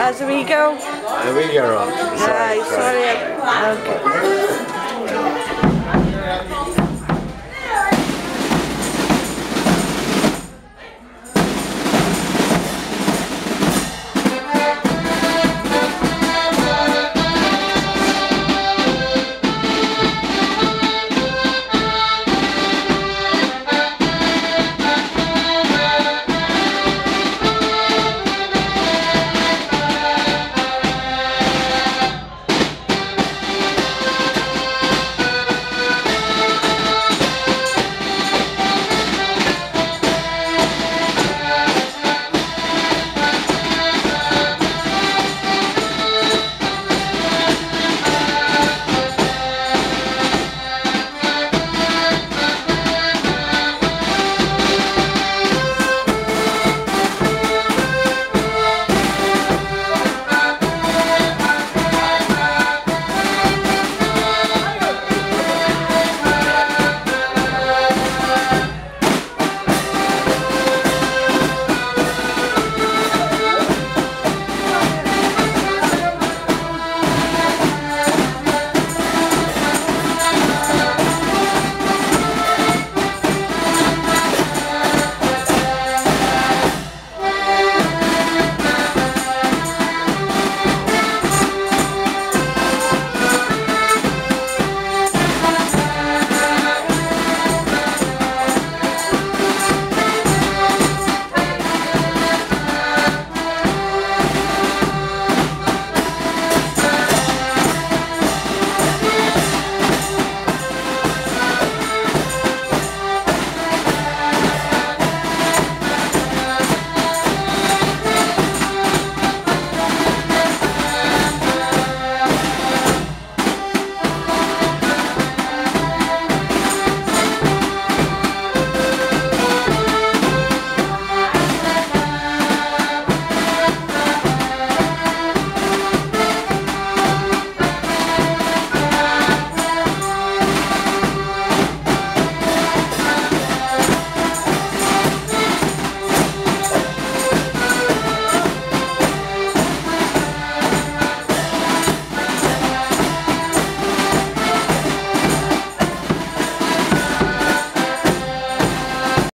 As we go. There we go. Right, sorry. Okay.